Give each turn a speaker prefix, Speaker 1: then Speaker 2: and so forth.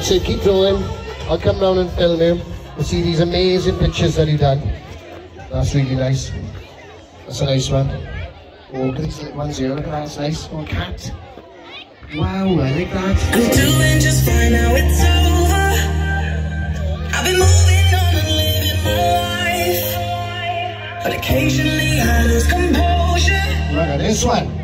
Speaker 1: I said, keep drawing. I'll come down and film him to see these amazing pictures that he done. That's really nice. That's a nice one. Oh, look at these ones here. Look at that. That's nice. Oh, cat. Wow, I like that.
Speaker 2: I'm doing just fine now. It's over. I've been moving on and living my life, but occasionally I lose composure.
Speaker 1: Look at this one.